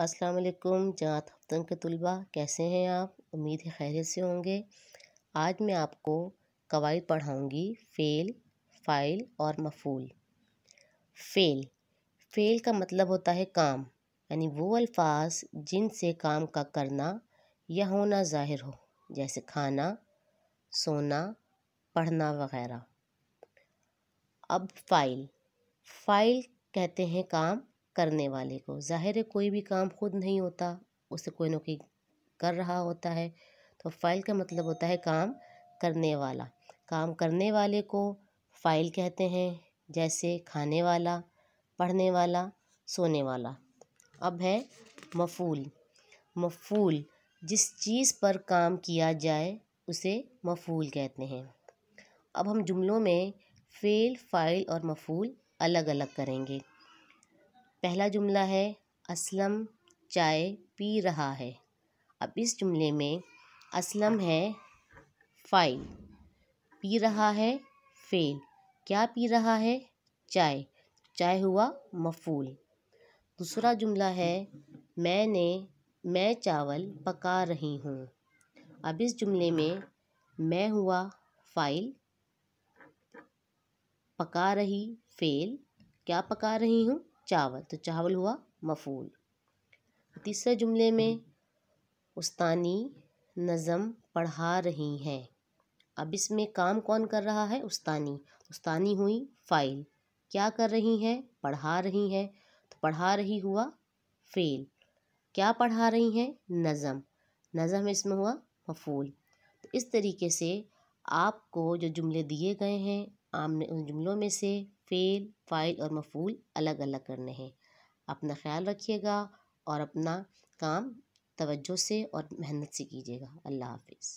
अस्सलाम वालेकुम, जात हफ्तन के तलबा, कैसे हैं आप? उम्मीद है खैरियत से होंगे। आज मैं आपको कवायद पढ़ाऊँगी, फ़ेल, फ़ाइल और मफूल। फ़ेल फ़ेल का मतलब होता है काम, यानी वो अल्फाज जिनसे काम का करना या होना ज़ाहिर हो, जैसे खाना, सोना, पढ़ना वगैरह। अब फ़ाइल फ़ाइल कहते हैं काम करने वाले को। ज़ाहिर है, कोई भी काम खुद नहीं होता, उसे कोई ना कोई कर रहा होता है। तो फ़ाइल का मतलब होता है काम करने वाला। काम करने वाले को फ़ाइल कहते हैं, जैसे खाने वाला, पढ़ने वाला, सोने वाला। अब है मफूल। मफूल, जिस चीज़ पर काम किया जाए, उसे मफूल कहते हैं। अब हम जुमलों में फ़ेल, फ़ाइल और मफूल अलग अलग करेंगे। पहला जुमला है, असलम चाय पी रहा है। अब इस जुमले में असलम है फ़ाइल पी रहा है, फ़ेल। क्या पी रहा है? चाय। चाय हुआ मफूल। दूसरा जुमला है, मैंने, मैं चावल पका रही हूँ। अब इस जुमले में मैं हुआ फ़ाइल। पका रही, फ़ेल। क्या पका रही हूँ? चावल तो चावल हुआ मफूल। तीसरे जुमले में उस्तानी नज़म पढ़ा रही हैं। अब इसमें काम कौन कर रहा है? उस्तानी। उस्तानी हुई फ़ाइल। क्या कर रही हैं? पढ़ा रही हैं। तो पढ़ा रही हुआ फ़ेल। क्या पढ़ा रही हैं? नज़म। नज़म इसमें हुआ मफूल। तो इस तरीके से आपको जो जुमले दिए गए हैं, आमने उन जुमलों में से फ़ेल, फ़ाइल और मफूल अलग अलग करने हैं। अपना ख्याल रखिएगा और अपना काम तवज्जो से और मेहनत से कीजिएगा। अल्लाह हाफिज़।